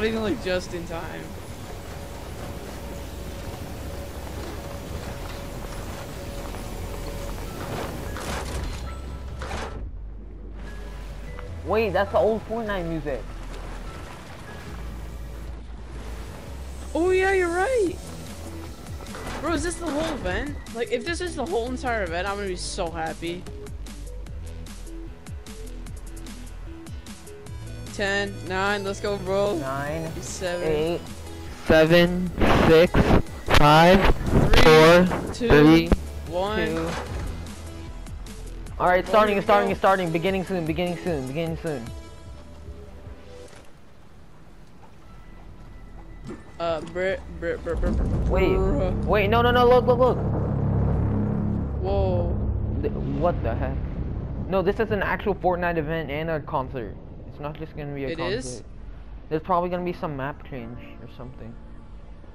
got even like just in time. Wait, that's the old Fortnite music. Oh yeah, you're right. Bro, is this the whole event? Like, if this is the whole entire event, I'm gonna be so happy. 10, 9, let's go, bro. Nine, 7, eight, seven, six, five, four, 2, three, 1. two. All right, starting, it's starting, it's starting. Beginning soon, beginning soon, beginning soon. Uh, br br br br br Wait, wait, no, no, no, look, look, look. Whoa. What the heck? No, this is an actual Fortnite event and a concert. It's not just gonna be a It concert. is? There's probably gonna be some map change or something.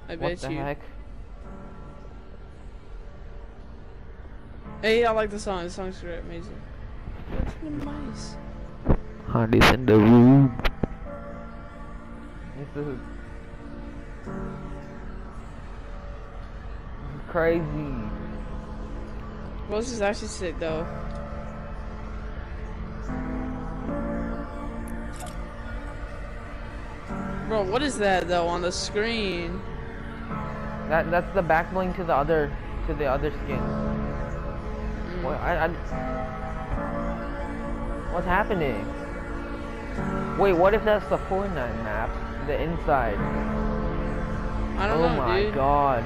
I what bet the you. heck? Hey, I like the song. The song's great, amazing. That's really nice. Honey's in the room. This is crazy. Well, this is actually sick, though. Bro, what is that though on the screen? That that's the back bling to the other to the other skin. What I, I What's happening? Wait, what if that's the Fortnite map? The inside. I don't oh know, Oh my dude. god.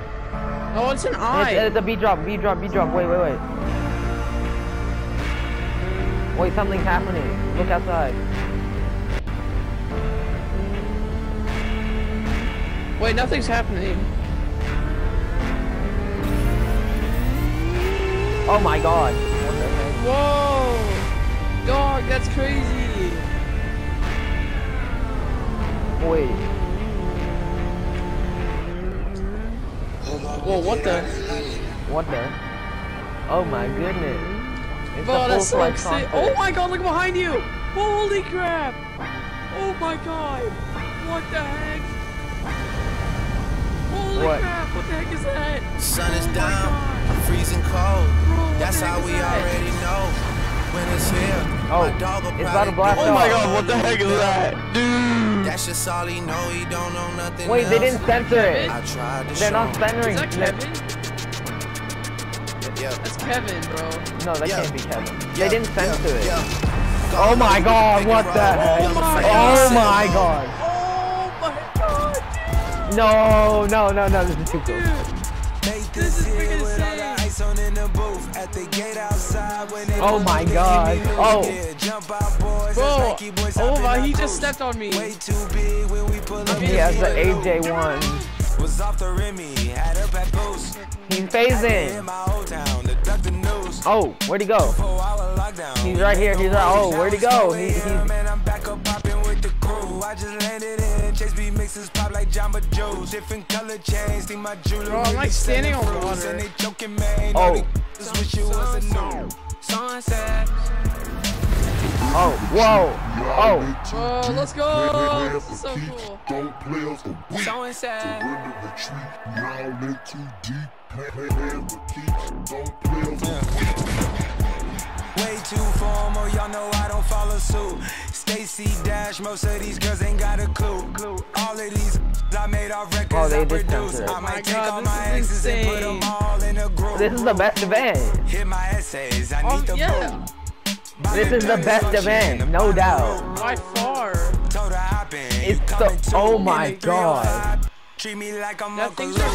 Oh, it's an eye. It's, it's a B drop, B drop, B drop. Wait, wait, wait. Wait, something's happening. Look outside. Wait, nothing's happening. Oh my god. What the heck? Whoa! Dog, that's crazy. Wait. Whoa, what the? What the? Oh my goodness. It's Bro, that's exciting. concert. Oh my god, look behind you! Holy crap! Oh my god! What the heck? Holy What? crap, what the heck is that? Sun is Oh down, freezing cold. Bro, That's the heck how is we that? already know when it's here. Oh, my dog will it's about to blast do Oh my. God, what the heck is that? Dude, that's just all he know. He don't know nothing Wait, they didn't censor it. I tried to They're not censoring. Is that Kevin? Yeah. That's Kevin, bro. No, that Yeah. can't be Kevin. Yeah, They didn't censor yeah, it. yeah. Oh my god, what the heck? Oh my Oh my god. No, no, no, no, this is too close. This is freaking with all the insane. ice on in the booth at the gate outside when they Oh my God. Oh. Bro, that's Nike boys oh my, he just stepped on me. Way too big when we pull up. He has the AJ1. Was off the Remy, had up at Boost. He's In phasing. my old town, the duck the news. Oh, where'd he go? Four hour lockdown. He's right here, he's right- oh, where'd he go? He- he's- Chase pop like Jamba Joe's. Different color chains. Think my jewelry. Bro, I'm, like, standing on water. And they joking, man. Oh. All these oh. niggas wish you was a new. Sunset. Oh, whoa. Oh, Bro, let's go! This is so cool. Don't play us the weak. Sunset. Surrender retreat. Now in too deep. Don't play us the weak. Way too formal, y'all know I don't follow suit. Stacy Dash, most of these girls ain't got a clue. All of these I made off records Oh, they I did produce. censor. I Oh my might take God, all this my is exes and put them all in a group. this is the best event. Hit my essays, I Oh, need the yeah. This is the best event, no doubt. By far. Told her hop in, It's the- coming oh my In the 305, God. Treat me like I'm That things are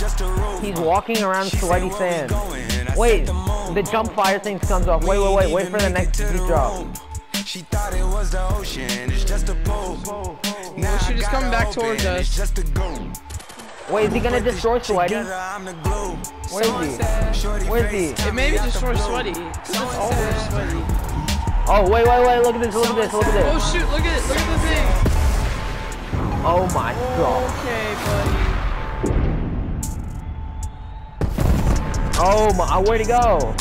Luke. crafting. Have to slap the top off, it's just a roof. He's walking around She sweaty "Where sand. Wait, "The jump fire thing comes off. Wait, wait, wait, wait for the next beat drop. She thought it was the ocean, it's just a pool. Now she just got coming back towards us. just a goon. Wait, is he gonna destroy Sweaty? together, I'm the glue. Where is he? Where is he? It me maybe out destroy. Sweaty. Oh. It's always sweaty. Oh, wait, wait, wait, look at this, look at this, look at this. Oh this. shoot, look at it, look at the thing. Oh my god. Okay, buddy. Oh my, uh, where'd he go?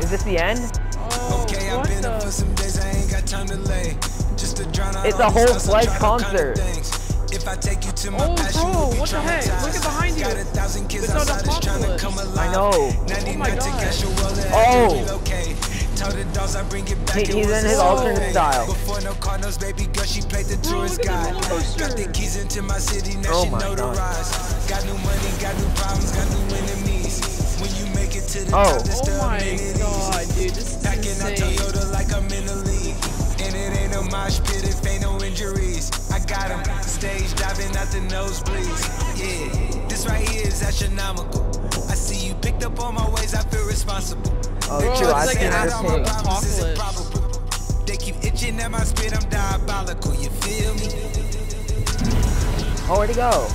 Is this the end? Oh, Okay, I've oh, been up for some days, I ain't got time to lay. Just to drown out It's a whole hustle fledged concert. If I take you to my Oh, past, you bro, will what the heck? Look at behind you. Got a thousand kids It's not outside that's trying to come alive. I know. Oh my God. catch a well that Oh. relocate. Tell the dogs I bring it back. He- he's in his alternate style. Before no Cardinals, baby girl, she played the tourist look at the guide. roller coaster. Got the keys into my city, now Oh she my God. Got new money, got new Oh. Oh my god, dude, this is insane. Toyota like I'm in the league. And it ain't a mosh pit if ain't no injuries. I got him stage diving out the nosebleeds. Yeah, this right here is astronomical. I see you picked up on my ways, I feel responsible. Oh, Bro, true. it's I've like seen an her actual pig. Problems is Apocalypse. improbable. They keep itching at my spit, I'm diabolical, you feel me? Oh, where'd he go?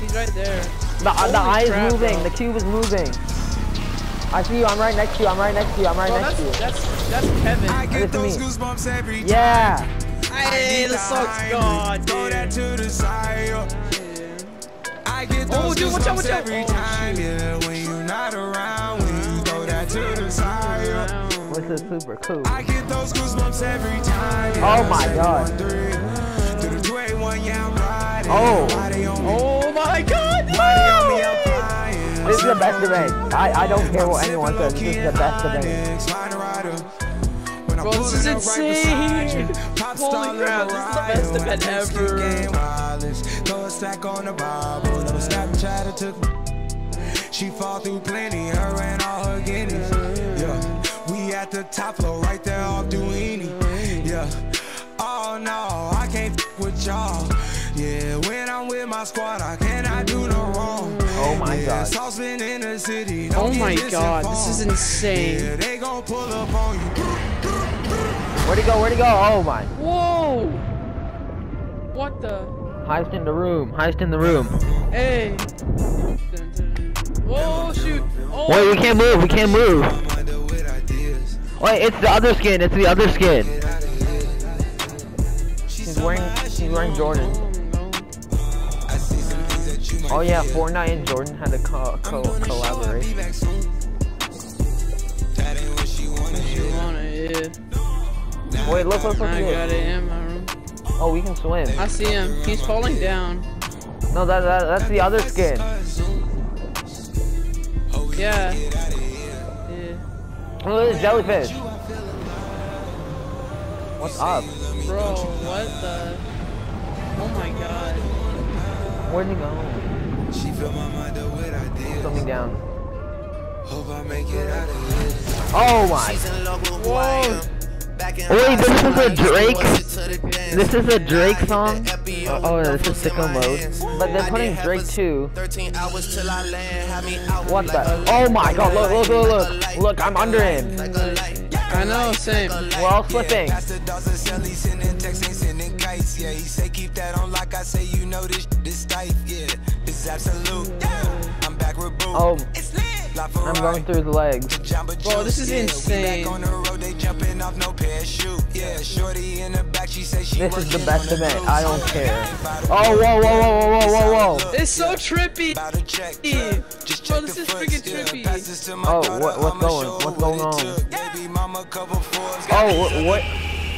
He's right there. The, uh, the Holy eye is moving. bro. The cube is moving. I see you. I'm right next to you. I'm right next to you. I'm right Bro, next to you. that's, that's Kevin. I get those me. goosebumps every time. Yeah. Hey, the song's gone, Throw that to the side. I get oh, those Oh, dude, watch out, watch goosebumps out. every Oh, time, yeah. When you're not around, when you throw that to the side. This is super cool. I get those goosebumps every time. Oh my God. Through the 281, yeah, I'm riding. Oh. Body on me, Oh my god, This is the best event. I, I don't care what anyone says. This is the best event. Bro, this is insane. Holy crap, this is the best event ever. Throw a stack on the Bible, no Snapchat took. She fall through plenty, her and all her guineas. Yeah, we at the top floor, right there off Duini. Yeah, oh no, I can't f with y'all. Yeah, when I'm with my squad, I cannot Saucepan in the city. Oh don't get my god, this is insane. Yeah, they gon' pull up on you. Where'd he go? Where'd he go? Oh my. Whoa! What the? Heist in the room. Heist in the room. Hey! Dun, dun. Whoa, shoot! Oh! Wait, we can't move. We can't move. Wonder with ideas. Wait, it's the other skin. It's the other skin. Get out of here. He's wearing. He's wearing Jordan. Oh yeah, fear. Fortnite and Jordan had a co- co- gonna show collaboration. be back soon. That ain't what she wanna You hear. wanna, yeah. Wait, look, look, look I got it in my room. Oh, we can swim. I see him. He's falling down. No, that, that that's the other skin. Oh, Yeah. gotta get out of here. Yeah. Look at this jellyfish. What's up? Bro, what the? Oh my god. Where'd he go? She fill my mind up with ideas. Something down. Hope I make it out of here. Oh my. She's in love with who I Whoa. am. Back in Wait, this is school, a I used to Drake? worship to the dance. This is a Drake Now I hit song? the Oh, this is sicko mode. But they're putting Drake half too. 13 hours till I land, had me out What the? Oh my god, look, look, look, look. Look, I'm under him. Like a light, I know, same. We're all slipping. That's the dogs of Sally sending texts, ain't sending kites. Yeah, he say keep that on like I say, you know this this tight. Yeah, this is absolute. Yeah, I'm back with boo. Oh, It's lit. Life a I'm going through the legs. Jamba Bro, this is insane. Back on the road, they jumping off no parachute. Yeah, shorty in the back, she say she This is the best on the event. I don't care. Oh, whoa, whoa, whoa, whoa, whoa, whoa. It's so trippy. About to check. Yeah. Just Bro, this is freaking trippy. Pass this to my Oh, what- what's I'ma going- show her what's going it on? Took. Baby mama couple fours. Oh, what? what?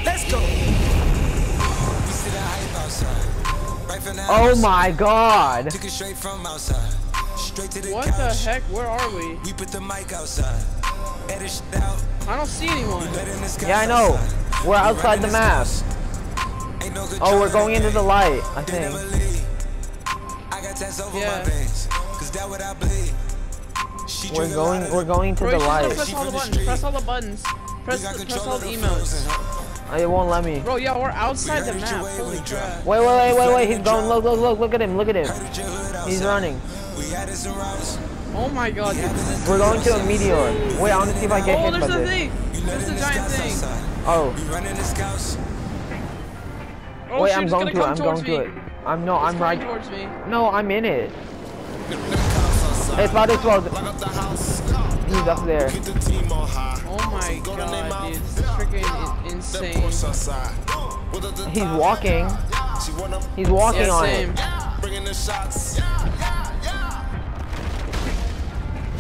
Let's go. We sit at hype outside. Right from the Oh my god. Took it straight from outside. Straight to the What couch. the heck? Where are we? We put the mic outside. Edit shit out. I don't see anyone. Let in the sky Yeah, I know. outside. We're We outside running the this map. no Oh, we're going into the light, I think. I got tats over Yeah. my veins. Cause that what I bleed. We're drink a lot going, we're going to Bro, the you just gotta light. press all the buttons. Press all the buttons. Press, We got press all of the the emotes. Oh, It won't let me. Bro, yeah, we're outside the heard map. Holy when you drop. crap. Wait, wait, wait, wait, wait. He's going. Look, look, look, look at him. Look at him. Heard your hood He's running. We added some routes. Oh my god, dude. We're going to a meteor. Wait, I want to see if I get Oh, hit there's by this. thing. We There's the letting the giant thing. Oh, We running the scouts. Oh, wait, shoot, I'm it's going gonna to it. I'm going to it. I'm no, It's I'm right. towards me. No, I'm in it. It's about to explode. He's up there. Oh my god, dude. This freaking in- insane. He's walking. He's walking Yeah, on same. it.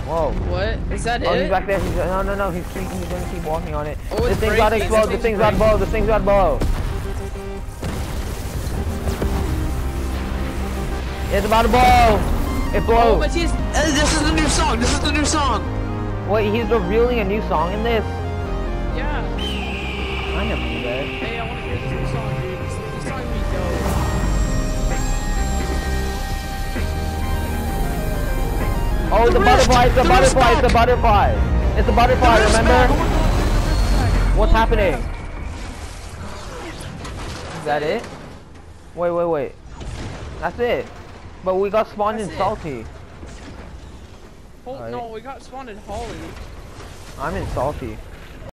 Whoa. What? Is that Oh, it? he's back there. He's, no, no, no. He's, he's gonna keep walking on it. Oh, this it's thing's about to breaking. explode. This This thing's about to blow. This thing's about to blow. It's about to blow. It Oh, blows. but he's. Uh, this is the new song. This is the new song. Wait, he's revealing a new song in this? Yeah. I never knew that. Hey, I want to hear this new song, dude. This, this song be dope. Oh, it's a The butterfly. It's a! The butterfly. It's a butterfly. It's a butterfly. Remember? back. My God. What's happening? Is that it? Wait, wait, wait. That's it. But we got spawned in That's it. Hol- No, we got spawned in Holly. I'm in salty.